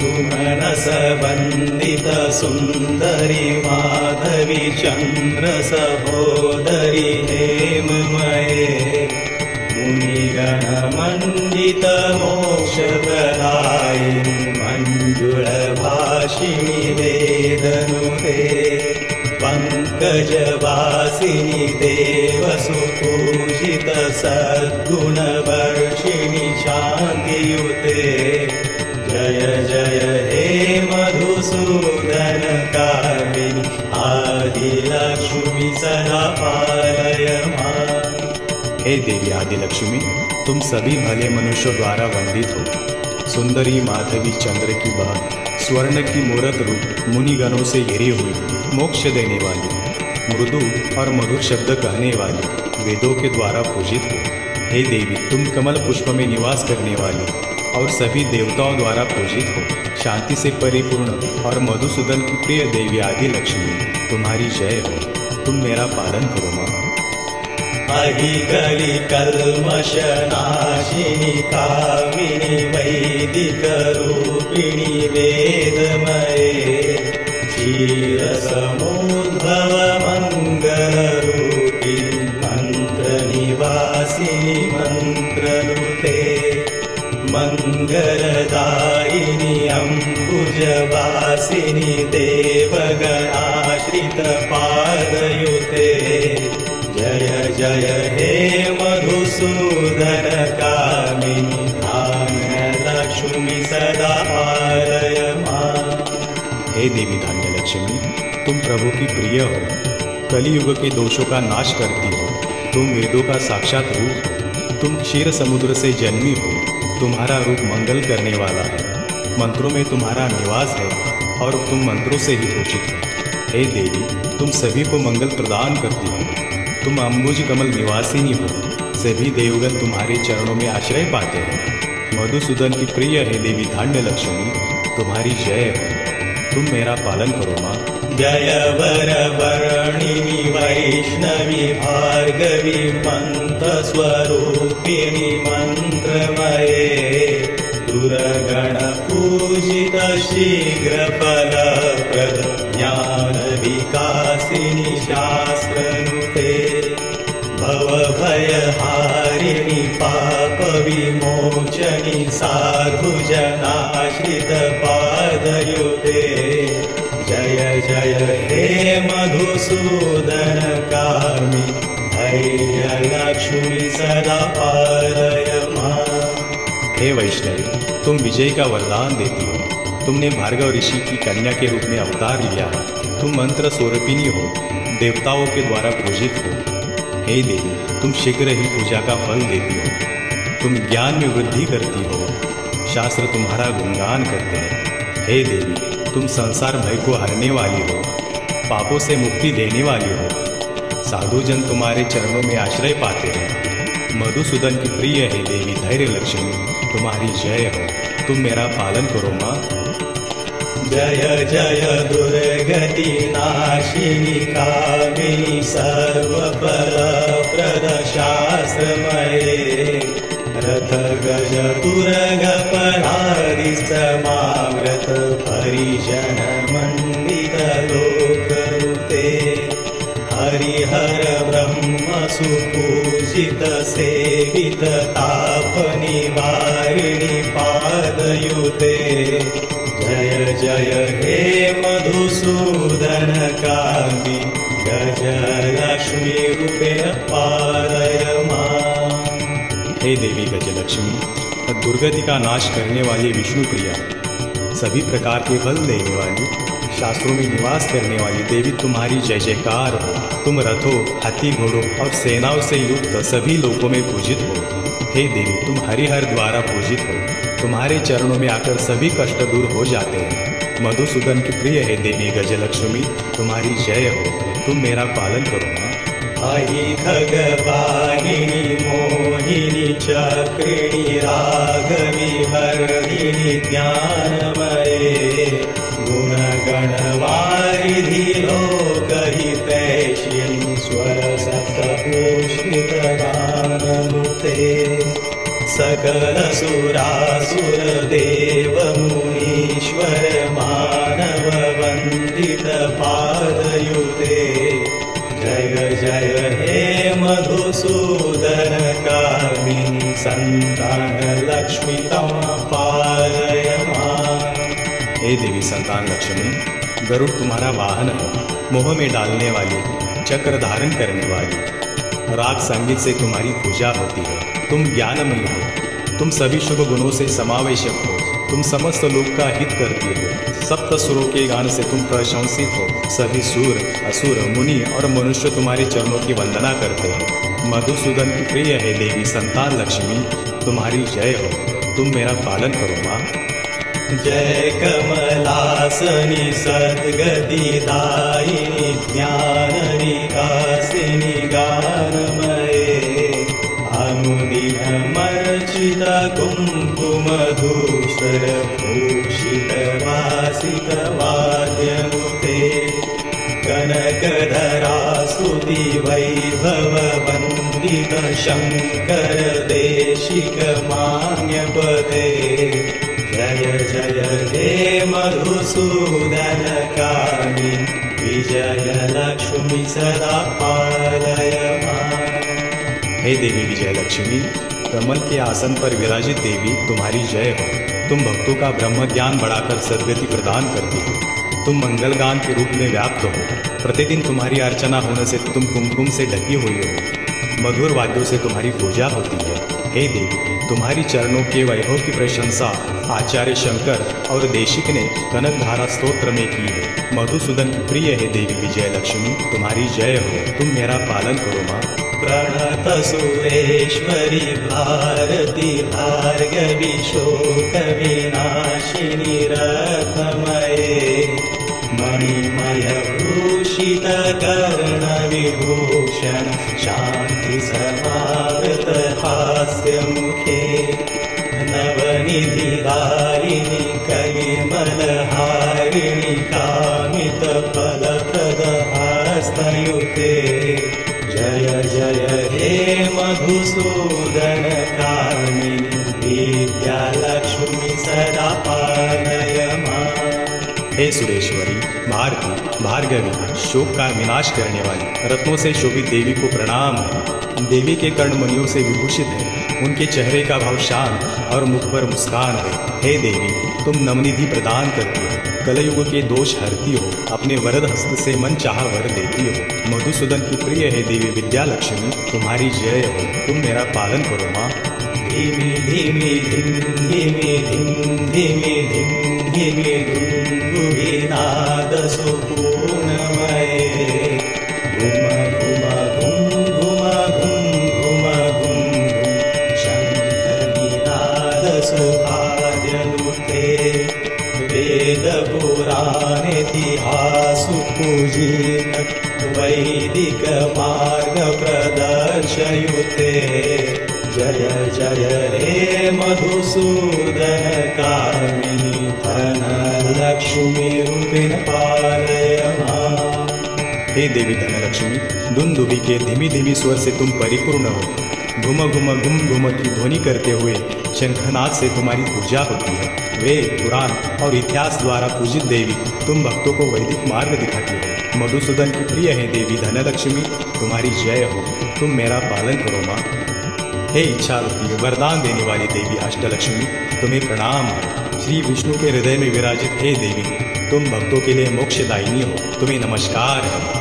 सुमनस वन्दित सुन्दरि माधवि चन्द्रसबोदरि देवमये मुनिगणमण्डितमोक्षदाराय मञ्जुलभाषिणि वेदनुरे पङ्कजवासिनि देवसुपूजित सद्गुणवर्षिणि शाङ्गयुते जय जय, हे मधुसूदन कामिनि आदिलक्ष्मि सदा पालय हे देवी आदिलक्ष्मी, तुम सभी भले मनुष्यों द्वारा वंदित हो। सुंदरी माधवी चंद्र की बहन स्वर्ण की मूर्त रूप मुनिगणों से घिरी हुई, मोक्ष देने वाली, मृदु और मधुर शब्द कहने वाली, वेदों के द्वारा पूजित हो। हे देवी, तुम कमल पुष्प में निवास करने वाली और सभी देवताओं द्वारा पूजित हो। शांति से परिपूर्ण और मधुसूदन की प्रिय देवी आदि लक्ष्मी, तुम्हारी जय हो। तुम मेरा पालन करो, माँ। अहिकलि कल्मषनाशिनि कामिनि वैदिकरूपिणि वेदमये। क्षीरसमुद्भव मङ्गलदायिनि अम्बुजवासिनि देवगणाश्रितपादयुते। जय जय, हे मधुसूदन कामिनि धान्यलक्ष्मि सदा माम् हे देवी धान्य लक्ष्मी तुम प्रभु की प्रिय हो। कलयुग के दोषों का नाश करती हो। तुम वेदों का साक्षात रूप हो। तुम क्षीर समुद्र से जन्मी हो। तुम्हारा रूप मंगल करने वाला है। मंत्रों में तुम्हारा निवास है और तुम मंत्रों से ही पूछित हो। हे देवी, तुम सभी को मंगल प्रदान करती हो। तुम अम्बुज कमल निवासिनी हो। सभी देवगण तुम्हारे चरणों में आश्रय पाते हैं। मधुसूदन की प्रिय, है देवी धान्य लक्ष्मी, तुम्हारी जय हो। तुम मेरा पालन करो माँ। जय वरवर्णिनि वैष्णवि भार्गवि मन्त्रस्वरूपिणि मन्त्रमये। दुरगणपूजित शीघ्रफलप्रद ज्ञानविकासिनि शास्त्रनुते भवभयहारिणि पापविमोचनि साधुजनाश्रितपादयुते। जय जय, हे मधुसूदन कामि धैर्यलक्ष्मि सदा पालय हे वैष्णवी, तुम विजय का वरदान देती हो। तुमने भार्गव ऋषि की कन्या के रूप में अवतार लिया। तुम मंत्र स्वरूपिणी हो, देवताओं के द्वारा पूजित हो। हे देवी, तुम शीघ्र ही पूजा का फल देती हो। तुम ज्ञान में वृद्धि करती हो। शास्त्र तुम्हारा गुणगान करते हैं। हे देवी, तुम संसार भय को हरने वाली हो। पापों से मुक्ति देने वाली हो। साधुजन तुम्हारे चरणों में आश्रय पाते हैं। मधुसूदन की प्रिय है देवी धैर्य लक्ष्मी, तुम्हारी जय हो। तुम मेरा पालन करो, माँ। जय जय दुर्गतिनाशिनि कामिनि कामि सर्वफलप्रदशास्त्रमये। गज दुर्गपहारि समामृत परिशनमन्दित लोकरुते हरिहर ब्रह्मसुपूषित पादयुते जय हे मधुसूदन कामि गजलक्ष्मी रूपेण पालय हे देवी गजलक्ष्मी दुर्गति का नाश करने वाली विष्णु प्रिया, सभी प्रकार के फल देने वाली, शास्त्रों में निवास करने वाली देवी तुम्हारी जय जयकार हो। तुम रथों, हाथी घोड़ों और सेनाओं से युक्त सभी लोगों में पूजित हो। हे देवी, तुम हरिहर द्वारा पूजित हो। तुम्हारे चरणों में आकर सभी कष्ट दूर हो जाते हैं। मधुसूदन की प्रिय है देवी गजलक्ष्मी, तुम्हारी जय हो, तुम मेरा पालन करो माँ। अहि खगवाहिनि मोहिनि चक्रिणि रागविवर्धिनि ज्ञानमये। गुणगणवारिधि लोकहितैषिणि स्वरसप्तभूषितदाननुते सकलसुरासुरदेवमुनीश्वर स्थित पादयुते। जय जय, हे मधुसूदन कामिनी संतान लक्ष्मी तम पालय हे देवी संतान लक्ष्मी, गरुड़ तुम्हारा वाहन है, मोह में डालने वाली, चक्र धारण करने वाली। राग संगीत से तुम्हारी पूजा होती है, तुम ज्ञानमयी हो। तुम सभी शुभ गुणों से समावेशक हो, तुम समस्त लोक का हित करती हो। सप्त सुरों के गान से तुम प्रशंसित हो। सभी सुर, असुर, मुनि और मनुष्य तुम्हारे चरणों की वंदना करते हैं। मधुसूदन की प्रिय है देवी संतान लक्ष्मी, तुम्हारी जय हो। तुम मेरा पालन करो, माँ। जय कमलासनी सद्गतिदायिनि ज्ञाननिकासिनि गानमये। अनुदिनमर्चित कुङ्कुमधूसर भूषितवासितवाद्यनुते कनकधरा स्तुति वैभव वन्दित शङ्कर देशिक मान्यपदे जय जय, हे विजय लक्ष्मी सदा पालय हे देवी विजयलक्ष्मी कमल के आसन पर विराजित देवी, तुम्हारी जय हो। तुम भक्तों का ब्रह्म ज्ञान बढ़ाकर सदगति प्रदान करते हो। तुम मंगल गान के रूप में व्याप्त हो। प्रतिदिन तुम्हारी अर्चना होने से तुम कुमकुम से ढकी हुई हो। मधुर वाद्यों से तुम्हारी पूजा होती है। हे देवी, तुम्हारी चरणों के वैभव की प्रशंसा आचार्य शंकर और देशिक ने कनक धारा स्त्रोत्र में की है। मधुसूदन, प्रिय है देवी विजय लक्ष्मी तुम्हारी जय हो। तुम मेरा पालन करो माँ। प्रणत सुरेश्वरी, भारती भार्गवि, शोकविनाशिनि रत्नमये मणिमय भूषित कर्णविभूषण जय जय, हे मधुसूदन सदा सुरेश्वरी भारती भार्गवी शोक का विनाश करने वाली रत्नों से शोभित देवी को प्रणाम। है देवी के कर्ण कर्णमणियों से विभूषित है। उनके चेहरे का भाव शांत और मुख पर मुस्कान है। हे देवी, तुम नवनिधि प्रदान करती हो। कलयुग के दोष हरती हो। अपने वरद हस्त से मन चाह वर देती हो। मधुसूदन की प्रिय है देवी विद्या लक्ष्मी तुम्हारी जय हो। तुम मेरा पालन करो, माँ। धीमे धीमे धीमे धीमे, धिम प्रदर्शयुते जय जय हे मधुसूदन कामिनी धन लक्ष्मी पालय माँ हे देवी धनलक्ष्मी, दुंदुबी के धीमी धीमी स्वर से तुम परिपूर्ण हो। घुम घुम घुम घुम, की ध्वनि करते हुए शंखनाद से तुम्हारी पूजा होती है। वेद पुराण और इतिहास द्वारा पूजित देवी तुम भक्तों को वैदिक मार्ग दिखाती हो। मधुसूदन की प्रिय है देवी धनलक्ष्मी, तुम्हारी जय हो। तुम मेरा पालन करो, माँ। हे इच्छा रूपी वरदान देने वाली देवी अष्टलक्ष्मी, तुम्हें प्रणाम। है श्री विष्णु के हृदय में विराजित हे देवी, तुम भक्तों के लिए मोक्षदायिनी हो। तुम्हें नमस्कार है।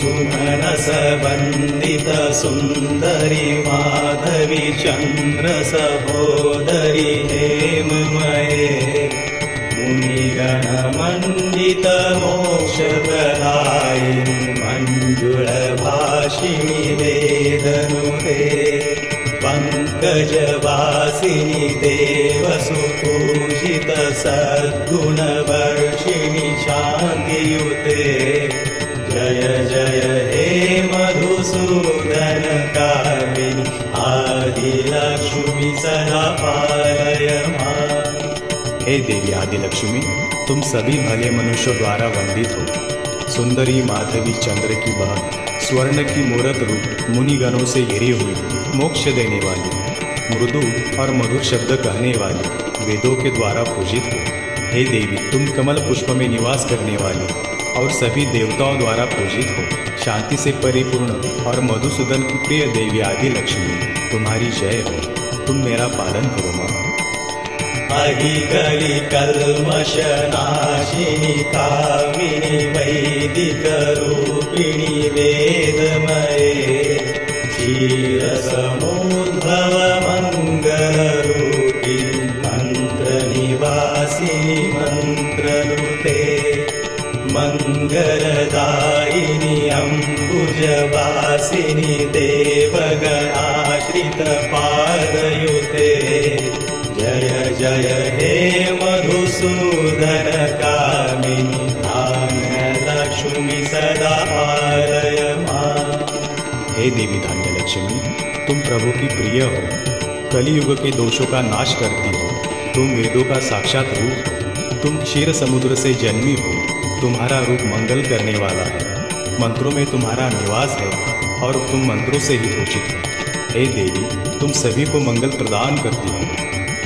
सुमनस सुन्दरि माधवि चन्द्रसबोदरिमये मुनिगण मण्डितमोक्षायि मञ्जुलवासिनि वेदनुरे। पङ्कजवासिनि देवसुपूजित सद्गुणवर्षिमि शान्तियुते। जय जय, हे मधुसूदन आदिलक्ष्मी सदा पालय हे देवी आदिलक्ष्मी, तुम सभी भले मनुष्यों द्वारा वंदित हो। सुंदरी माधवी चंद्र की बहन स्वर्ण की मूर्त रूप मुनिगणों से घिरी हुई, मोक्ष देने वाली, मृदु और मधुर शब्द कहने वाली, वेदों के द्वारा पूजित हो। हे देवी, तुम कमल पुष्प में निवास करने वाली और सभी देवताओं द्वारा पूजित हो। शांति से परिपूर्ण और मधुसूदन की प्रिय देवी आदि लक्ष्मी तुम्हारी जय हो। तुम मेरा पालन करो माँ। अहिकलि कल्मषनाशिनि कामिनि वैदिकरूपिणि वेदमये। क्षीरसमुद्भव मङ्गलदायिनि अम्बुजवासिनि देवगणाश्रितपादयुते। जय जय, हे मधुसूदन कामिनि लक्ष्मी सदा हे देवी धान्य लक्ष्मी तुम प्रभु की प्रिय हो। कलयुग के दोषों का नाश करती हो। तुम वेदों का साक्षात रूप हो। तुम क्षीर समुद्र से जन्मी हो। तुम्हारा रूप मंगल करने वाला है। मंत्रों में तुम्हारा निवास है और तुम मंत्रों से ही घोषित हो। हे देवी, तुम सभी को मंगल प्रदान करती हो।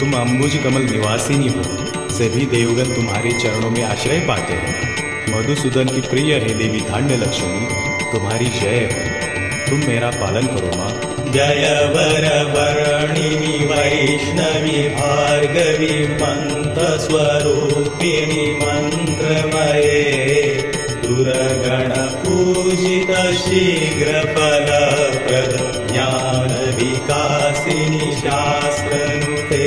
तुम अम्बुज कमल निवासिनी हो। सभी देवगण तुम्हारे चरणों में आश्रय पाते हैं। मधुसूदन की प्रिय है देवी धान्य लक्ष्मी, तुम्हारी जय हो। तुम मेरा पालन करो माँ। जय वरवर्णिनि वैष्णवि भार्गवि मन्त्रस्वरूपिणि मन्त्रमये दुरगणपूजित शीघ्रफलप्रद ज्ञानविकासिनि शास्त्रनुते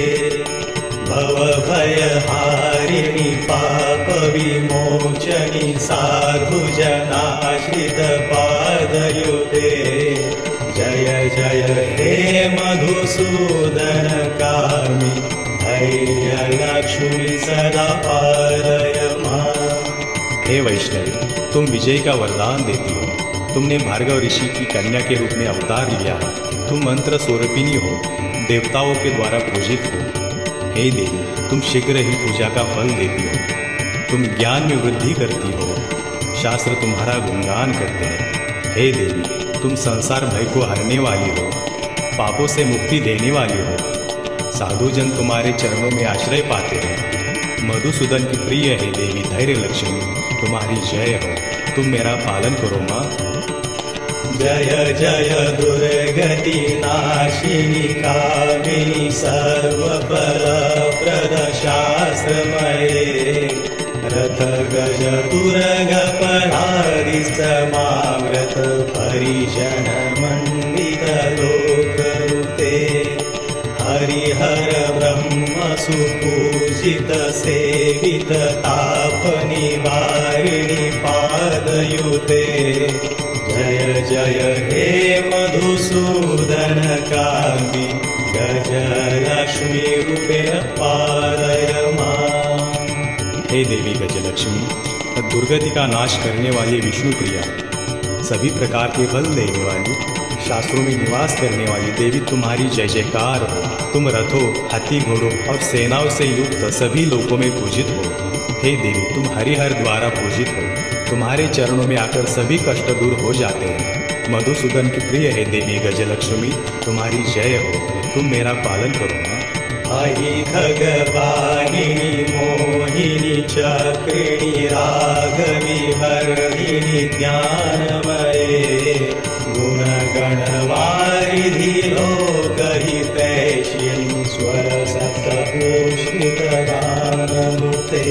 भवभयहारिणि पापविमोचनि साधुजनाश्रितपादयुते मधुसूदन कामि। धैर्यलक्ष्मी सदा माम् हे वैष्णवी, तुम विजय का वरदान देती हो। तुमने भार्गव ऋषि की कन्या के रूप में अवतार लिया तुम मंत्र स्वरूपिणी हो, देवताओं के द्वारा पूजित हो। हे देवी, तुम शीघ्र ही पूजा का फल देती हो। तुम ज्ञान में वृद्धि करती हो। शास्त्र तुम्हारा गुणगान करते हैं। हे देवी, तुम संसार भय को हरने वाली हो। पापों से मुक्ति देने वाली हो। साधुजन तुम्हारे चरणों में आश्रय पाते हैं। मधुसूदन की प्रिय है देवी धैर्य लक्ष्मी, तुम्हारी जय हो। तुम मेरा पालन करो माँ। जय जय दुर्गति नाशिनी कामिनी नाशिनि कामिनि सर्वफलप्रदशास्त्रमये रथ गज तुरग परादि समाव्रत परिजन मण्डित लोकरुते हरिहर ब्रह्म सुपूजित सेवित ताप निवारिणि पादयुते जय जय, हे मधुसूदन कामि गजलक्ष्मी रूपेण पालय हे देवी गजलक्ष्मी दुर्गति का नाश करने वाली विष्णु प्रिया सभी प्रकार के फल देने वाली शास्त्रों में निवास करने वाली देवी तुम्हारी जय जयकार हो। तुम रथों, हाथी घोड़ों और सेनाओं से युक्त सभी लोगों में पूजित हो। हे देवी, तुम हरिहर द्वारा पूजित हो। तुम्हारे चरणों में आकर सभी कष्ट दूर हो जाते हैं। मधुसूदन की प्रिय है देवी गजलक्ष्मी, तुम्हारी जय हो। तुम मेरा पालन करो। अहि खगवाहिनि मोहिनि चक्रिणि, राघवि हरिणि ज्ञानमये। गणवारिधि लोकहि पैश्यं स्वरसकेष्कमानरुते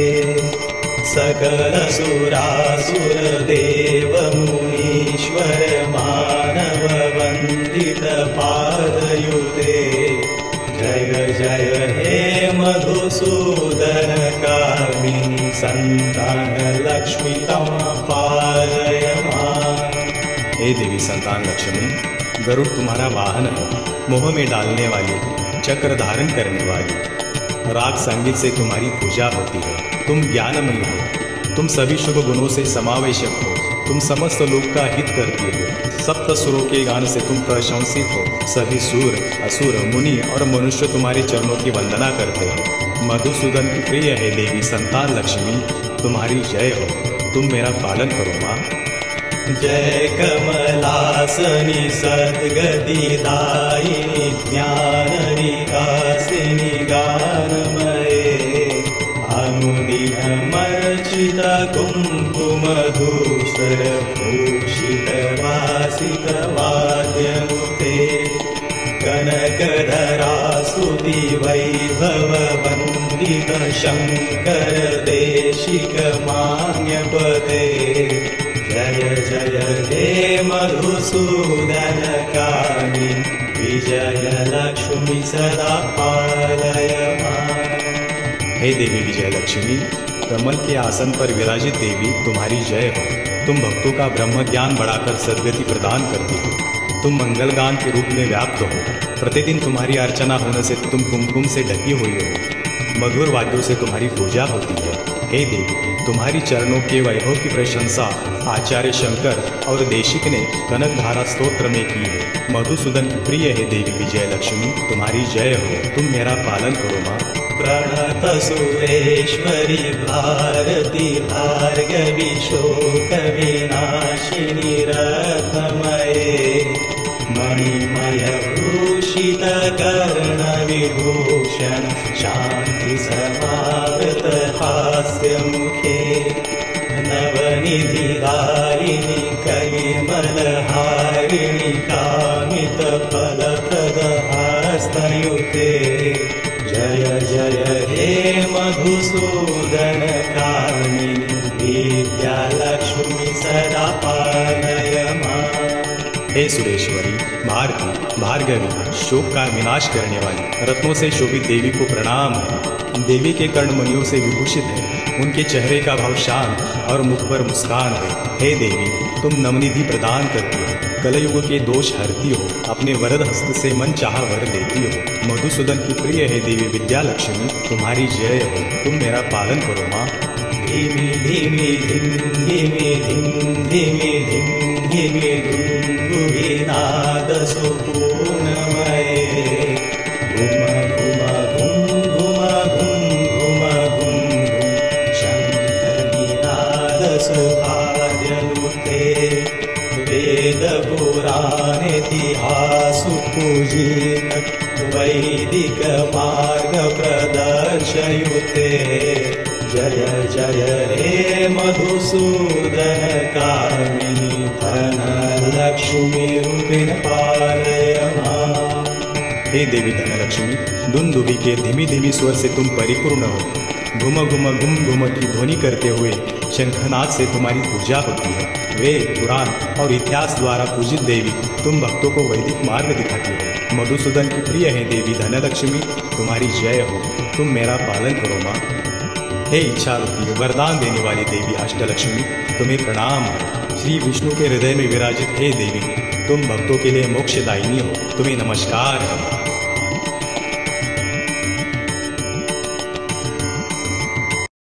सकलसुरासुरदेवमुनेश्वर मानववन्दितपादयुते जय जय हे मधुसूदनकामि सन्तानलक्ष्मितमपा हे देवी संतान लक्ष्मी, गरुड़ तुम्हारा वाहन है, मोह में डालने वाली, चक्र धारण करने वाली। राग संगीत से तुम्हारी पूजा होती है, तुम ज्ञानमयी हो। तुम सभी शुभ गुणों से समावेशक हो, तुम समस्त लोक का हित करती हो। सप्त सुरों के गान से तुम प्रशंसित हो। सभी सूर, असुर, मुनि और मनुष्य तुम्हारे चरणों की वंदना करते हैं। मधुसूदन प्रिय है देवी संतान लक्ष्मी, तुम्हारी जय हो। तुम मेरा पालन करो माँ। जय कमलासनि सद्गतिदायिनि ज्ञाननिकासिनि गानमये। अङ्गुलिहमर्चित कुम्कुमधुसरपूषितवासितवार्यते कनकधरासुति वैभवन्दिदशङ्कर देशिकमान्यपदे जय हे मधुसूदन कामि विजय लक्ष्मी सदा पालय हे देवी विजय लक्ष्मी, कमल के आसन पर विराजित देवी, तुम्हारी जय हो। तुम भक्तों का ब्रह्म ज्ञान बढ़ाकर सदगति प्रदान करती हो। तुम मंगल गान के रूप में व्याप्त हो। प्रतिदिन तुम्हारी अर्चना होने से तुम कुमकुम से ढकी हुई हो। मधुर वाद्यों से तुम्हारी पूजा होती है। हे देवी, तुम्हारी चरणों के वैभव की प्रशंसा आचार्य शंकर और देशिक ने कनक धारा स्त्रोत्र में की है। मधुसूदन प्रिय है देवी विजय लक्ष्मी तुम्हारी जय हो। तुम मेरा पालन करो माँ। प्रणत सुरेश्वरी भारती भार्गवि शोकविनाशिनि रत्नमये मणिमय भूषित कर्ण विभूषण शान्ति समावृत हास्यमुखे नवनिधिदायिनि कलिमलहारिणि कामितफलप्रदहास्तयुते जय जय, हे मधुसूदन कामिनि, विद्यालक्ष्मी सदा पालय। हे सुरेश्वरी भारती भार्गवी, शोक का विनाश करने वाली, रत्नों से शोभित देवी को प्रणाम है देवी के कर्णमणियों से विभूषित है। उनके चेहरे का भाव शांत और मुख पर मुस्कान है। हे देवी, तुम नवनिधि प्रदान करती हो। कलयुग के दोष हरती हो। अपने वरद हस्त से मन चाह वर देती हो। मधुसूदन की प्रिय है देवी विद्या लक्ष्मी तुम्हारी जय हो। तुम मेरा पालन करो, माँ। धिमि धिमि धिं धिमि धिं धिमि धिं धिमि वैदिकमार्गप्रदर्शयुते जय जय हे धनलक्ष्मीरूपिण पालय माम्। हे देवी धनलक्ष्मी दुंदुबी के धीमी धीमी स्वर से तुम परिपूर्ण हो घुम घुम घुम घुम की ध्वनि करते हुए शंखनाद से तुम्हारी पूजा होती है। वेद पुराण और इतिहास द्वारा पूजित देवी तुम भक्तों को वैदिक मार्ग दिखाती हो। मधुसूदन की प्रिय है देवी धनलक्ष्मी, तुम्हारी जय हो। तुम मेरा पालन करो माँ। हे इच्छा रूपी वरदान देने वाली देवी अष्टलक्ष्मी, तुम्हें प्रणाम। है श्री विष्णु के हृदय में विराजित हे देवी, तुम भक्तों के लिए मोक्षदायिनी हो। तुम्हें नमस्कार है।